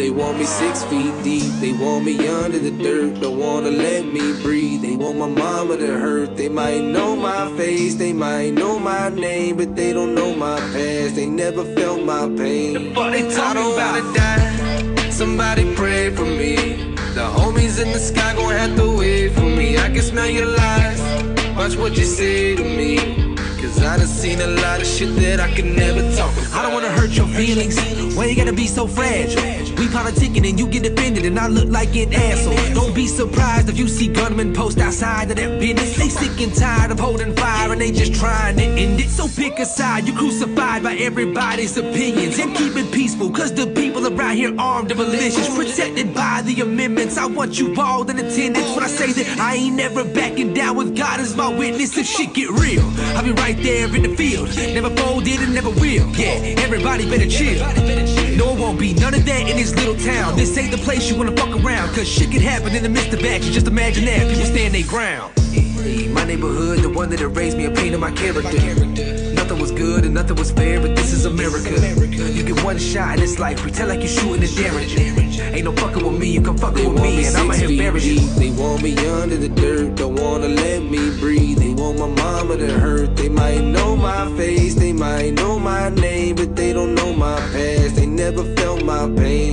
They want me six feet deep, they want me under the dirt, don't wanna let me breathe. They want my mama to hurt, they might know my face, they might know my name, but they don't know my past, they never felt my pain. But they I don't talking wanna die, somebody pray for me. The homies in the sky gon' have to wait for me. I can smell your lies, watch what you say to me. Cause I done seen a lot of shit that I can never talk about. I don't wanna hurt your feelings. Why you gotta be so fragile? We politicking and you get defended and I look like an asshole. Don't be surprised if you see gunmen post outside of that business. They sick and tired of holding fire and they just trying to end it. So pick a side. You crucified by everybody's opinions and keep it peaceful. Cause the people around here armed and malicious, protected by the amendments. I want you all in attendance when I say that I ain't never backing down with God as my witness. If shit get real, I'll be right there in the field. Never folded and never will. Yeah, everybody better chill. No, it won't be none of that in this little town. This ain't the place you wanna fuck around. Cause shit can happen in the midst of action. Just imagine that. People stand their ground. My neighborhood, the one that raised me, a pain in my character. Nothing was good and nothing was fair, but this is America. You get one shot in this life, pretend like you're shooting a Derringer. Ain't no fucking with me, you come fucking They with me, me and I'ma hit you. They want me under the dirt. Don't wanna let me breathe. They want my mama to hurt might know my face, they might know my name, but they don't know my past. They never felt my pain.